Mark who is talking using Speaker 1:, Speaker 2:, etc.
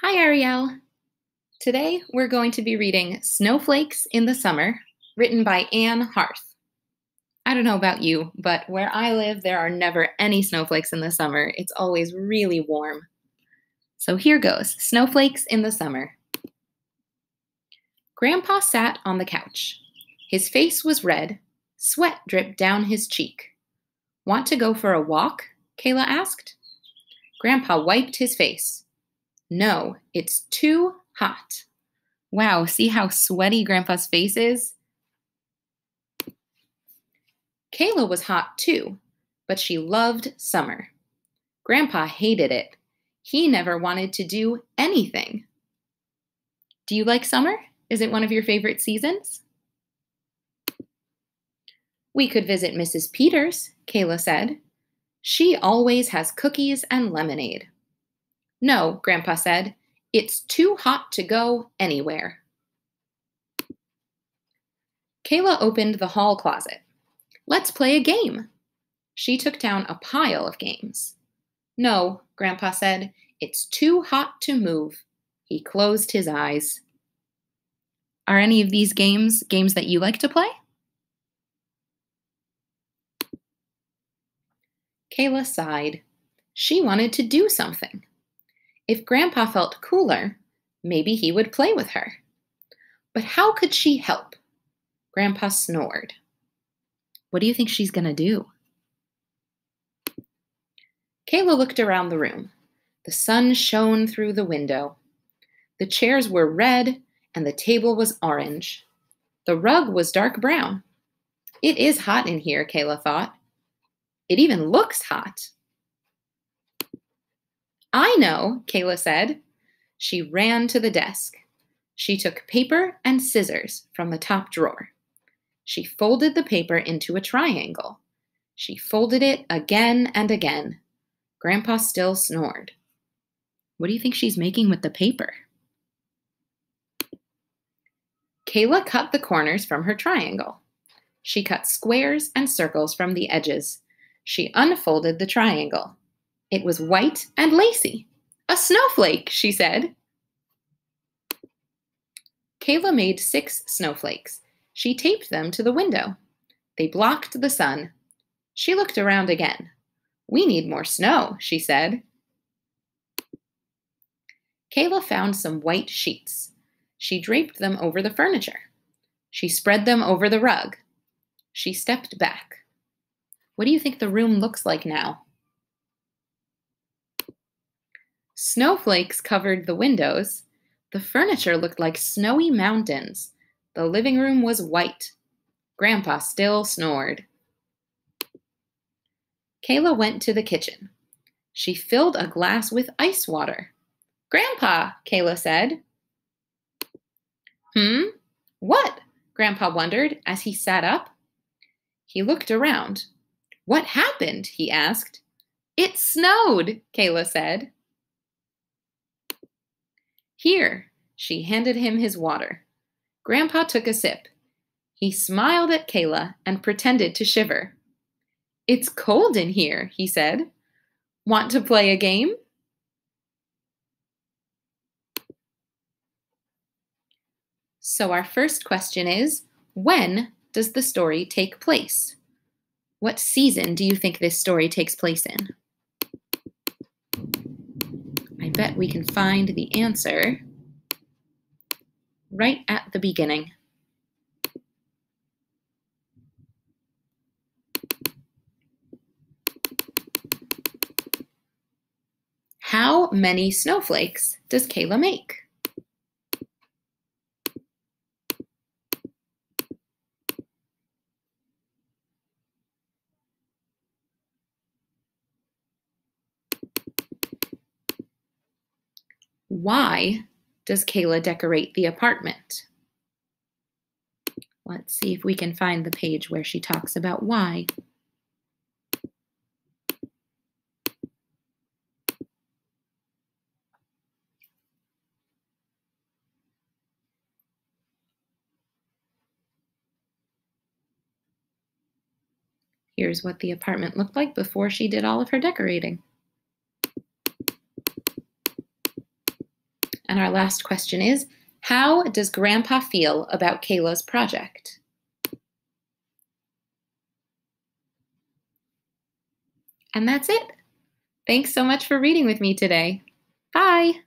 Speaker 1: Hi, Arielle. Today we're going to be reading Snowflakes in the Summer, written by Anne Harth. I don't know about you, but where I live, there are never any snowflakes in the summer. It's always really warm. So here goes Snowflakes in the Summer. Grandpa sat on the couch. His face was red, sweat dripped down his cheek. Want to go for a walk? Kayla asked. Grandpa wiped his face. No, it's too hot. Wow, see how sweaty Grandpa's face is? Kayla was hot too, but she loved summer. Grandpa hated it. He never wanted to do anything. Do you like summer? Is it one of your favorite seasons? We could visit Mrs. Peters, Kayla said. She always has cookies and lemonade. No, Grandpa said. It's too hot to go anywhere. Kayla opened the hall closet. Let's play a game. She took down a pile of games. No, Grandpa said. It's too hot to move. He closed his eyes. Are any of these games games that you like to play? Kayla sighed. She wanted to do something. If Grandpa felt cooler, maybe he would play with her. But how could she help? Grandpa snored. What do you think she's going to do? Kayla looked around the room. The sun shone through the window. The chairs were red and the table was orange. The rug was dark brown. It is hot in here, Kayla thought. It even looks hot. I know, Kayla said. She ran to the desk. She took paper and scissors from the top drawer. She folded the paper into a triangle. She folded it again and again. Grandpa still snored. What do you think she's making with the paper? Kayla cut the corners from her triangle. She cut squares and circles from the edges. She unfolded the triangle. It was white and lacy. A snowflake, she said. Kayla made six snowflakes. She taped them to the window. They blocked the sun. She looked around again. We need more snow, she said. Kayla found some white sheets. She draped them over the furniture. She spread them over the rug. She stepped back. What do you think the room looks like now? Snowflakes covered the windows. The furniture looked like snowy mountains. The living room was white. Grandpa still snored. Kayla went to the kitchen. She filled a glass with ice water. Grandpa, Kayla said. Hmm? What? Grandpa wondered as he sat up. He looked around. What happened? he asked. It snowed, Kayla said. Here, she handed him his water. Grandpa took a sip. He smiled at Kayla and pretended to shiver. It's cold in here, he said. Want to play a game? So, our first question is When does the story take place? What season do you think this story takes place in? Bet we can find the answer right at the beginning. How many snowflakes does Kayla make? Why does Kayla decorate the apartment? Let's see if we can find the page where she talks about why. Here's what the apartment looked like before she did all of her decorating. And our last question is How does Grandpa feel about Kayla's project? And that's it. Thanks so much for reading with me today. Bye.